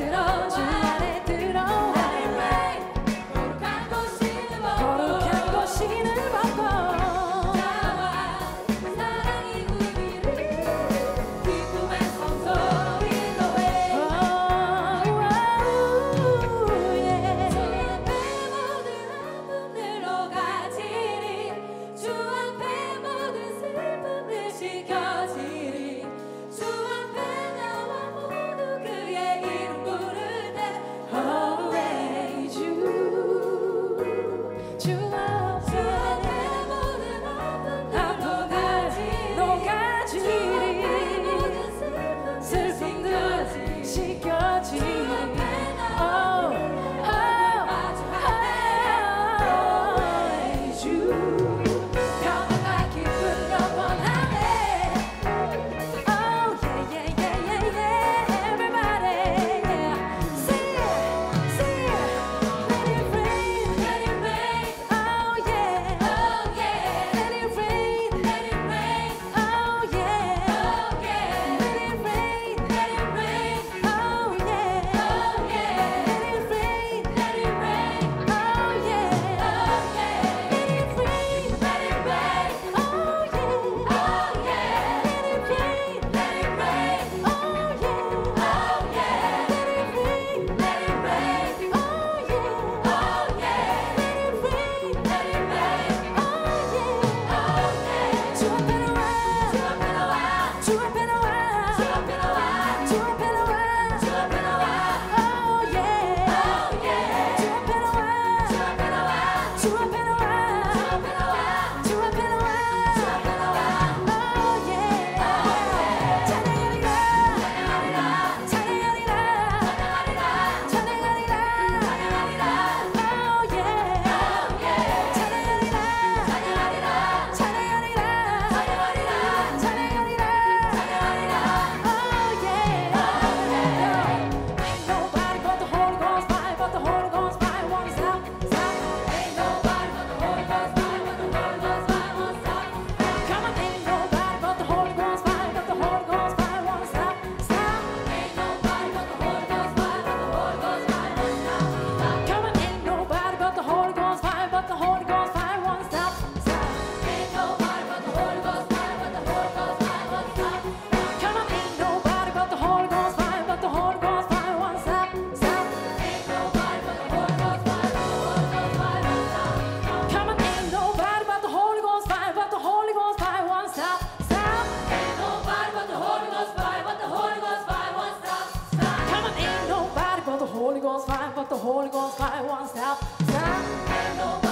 들어줘 goes by one step. Stand and